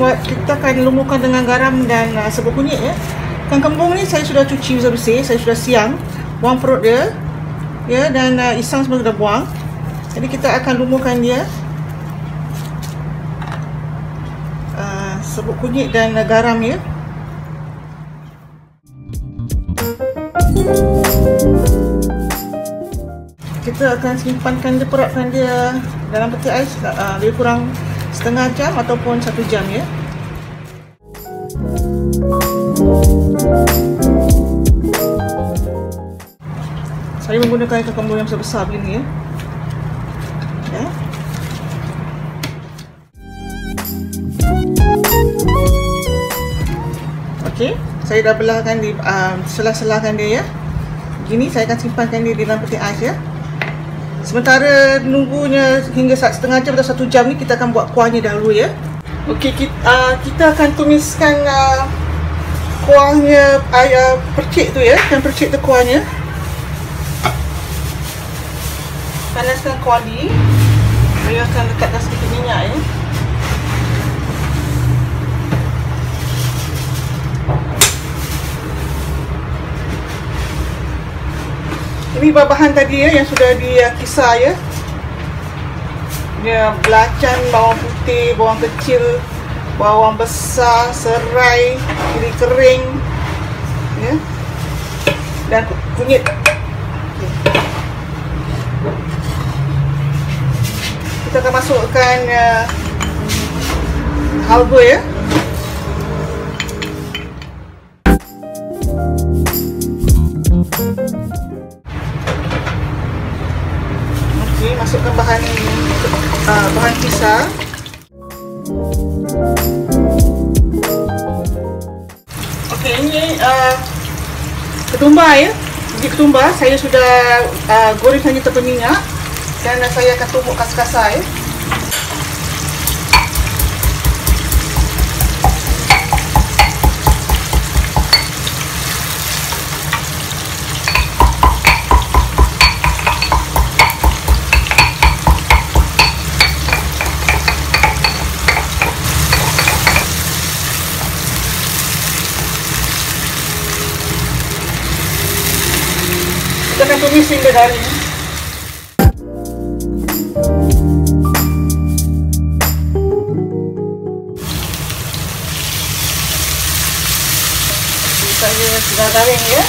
Buat kita akan lumurkan dengan garam dan uh, serbuk kunyit ya. Ikan kembung ni saya sudah cuci bersih, saya sudah siang, buang perut dia. Ya dan uh, isang semua sudah buang. Jadi kita akan lumurkan dia. Uh, serbuk kunyit dan uh, garam ya. Kita akan simpankan dia, peratkan dia dalam peti ais uh, lebih kurang setengah jam ataupun satu jam ya. Saya menggunakan kembung yang besar-besar begini ya. ya. Okey, saya dah belahkan di uh, selah-selahkan dia ya. Begini saya akan simpankan dia di dalam peti ais ya. Sementara nunggunya hingga setengah jam atau satu jam ni kita akan buat kuahnya dahulu ya. Okey kita, uh, kita akan tumiskan uh, kuahnya ayam uh, percik tu ya, yang percik tu kuahnya. Panaskan kuali. Saya akan letakkan sedikit minyak ya. Ini bahan tadi ya yang sudah dikisar ya. Dia belacan, bawang putih, bawang kecil, bawang besar, serai, kiri kering, ya. Dan kunyit. Kita akan masukkan uh, halba ya. Okey, ini uh, ketumbar ya. Biji ketumbar saya sudah uh, goreng hanya tanpa minyak dan saya akan tumbuk kasar-kasar ya. Kita akan tumis hingga garing. Saya sudah garing ya.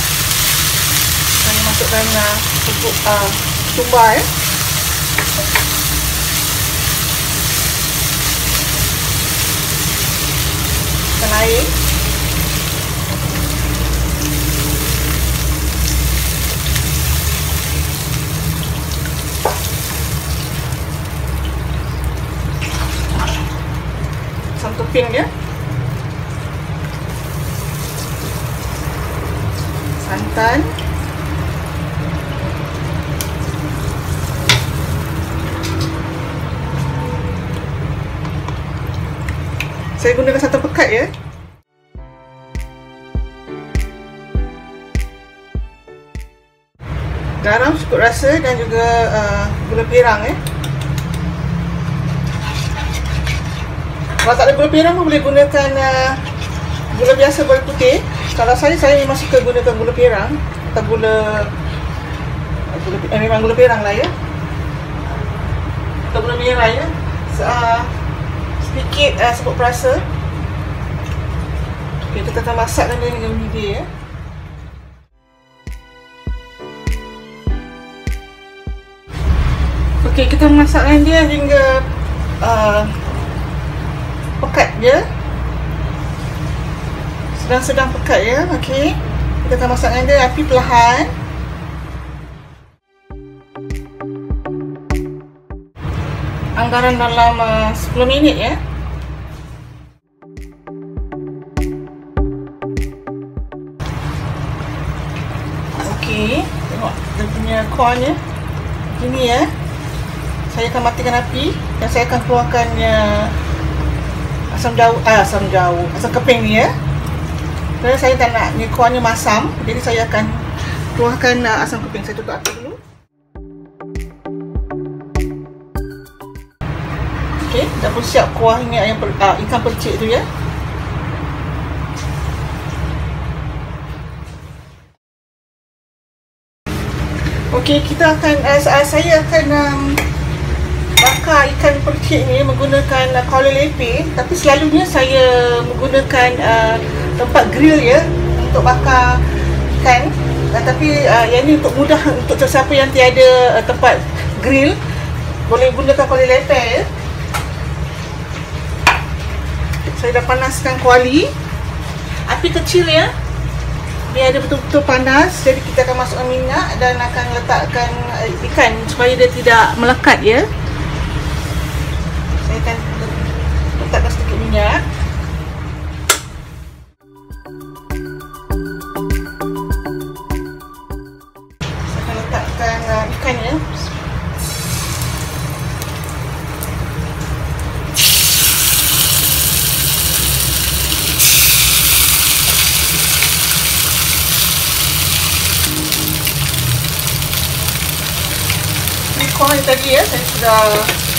Saya masukkan uh, pupuk uh. Masukkan air. Topping dia. Santan. Saya gunakan santan pekat ya. Garam cukup rasa dan juga uh, gula pirang ya Kalau tak ada gula pirang pun boleh gunakan uh, gula biasa gula putih. Kalau saya saya memang suka gunakan gula pirang atau gula gula eh, memang gula pirang lah ya. Atau gula merah ya. So, uh, sedikit uh, sebut perasa. Okay, kita akan masakkan dia dengan media ya. Okey, kita masakkan dia hingga uh, pekat ya sedang-sedang pekat ya okey. Kita akan masak dengan dia api perlahan. Anggaran dalam uh, 10 minit ya. Okey tengok dia punya kornya gini ya. Saya akan matikan api dan saya akan keluarkan uh, asam jauh, ah, asam jauh, asam keping ni ya. Kerana saya tak nak ni kuahnya masam, jadi saya akan keluarkan uh, asam keping. Saya tutup api dulu. Okey, dah pun siap kuah ini ayam per, uh, ikan percik tu ya. Okey, kita akan uh, saya akan um, bakar ikan percik ni menggunakan uh, kuala lepe tapi selalunya saya menggunakan uh, tempat grill ya untuk bakar ikan. Uh, tapi uh, yang ni untuk mudah untuk sesiapa yang tiada uh, tempat grill boleh gunakan kuala lepe ya. Saya dah panaskan kuali. Api kecil ya. Dia ada betul-betul panas jadi kita akan masukkan minyak dan akan letakkan uh, ikan supaya dia tidak melekat ya saya akan letakkan sedikit minyak. Saya akan letakkan uh, ikan ya kuah tadi ya saya sudah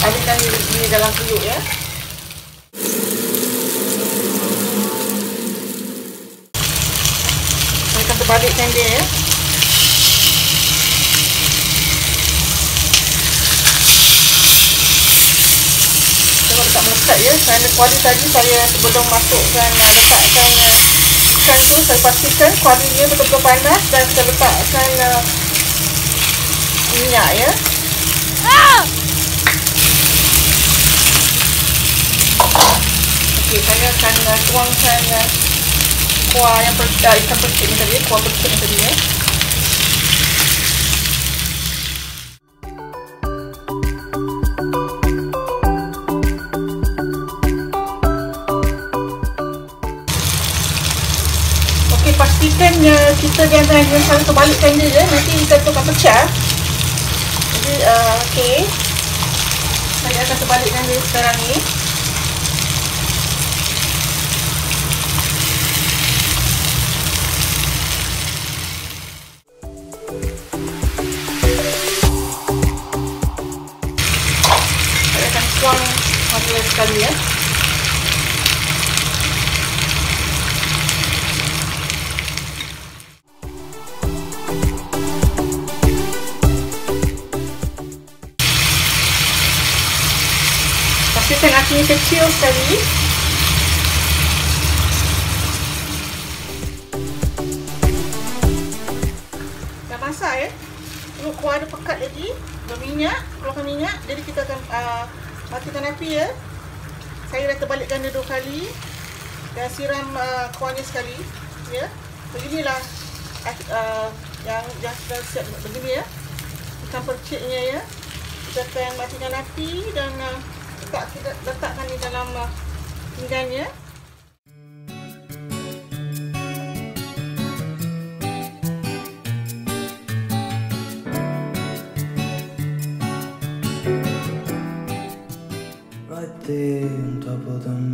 alihkan di, di dalam periuk ya akan terbalikkan dia ya tengok dekat melekat ya kerana kuali tadi saya sebelum masukkan letakkan ikan tu saya pastikan kuali dia betul-betul panas dan saya letakkan uh, minyak ya. Ah! Okey, saya akan uh, tuangkan uh, kuah yang per, uh, ikan percik ni tadi, kuah percik ni tadi ya. Okey, pastikan uh, kita jangan jangan salah terbalikkan dia ya. Nanti kita tu akan pecah jadi uh, okey saya akan terbalikkan dia sekarang ni tuang satu sekali ya. Pastikan apinya kecil sekali. Masak ya. Tengok kuah ada pekat lagi. Berminyak keluarkan minyak. Jadi kita akan uh, matikan api ya. Saya dah terbalikkan dia dua kali. Dan siram uh, kuahnya sekali ya. Beginilah uh, yang yang sudah siap begini ya. Ikan perciknya ya. Kita akan matikan api dan uh, letak kita letakkan di dalam uh, pinggannya. Right atento a them.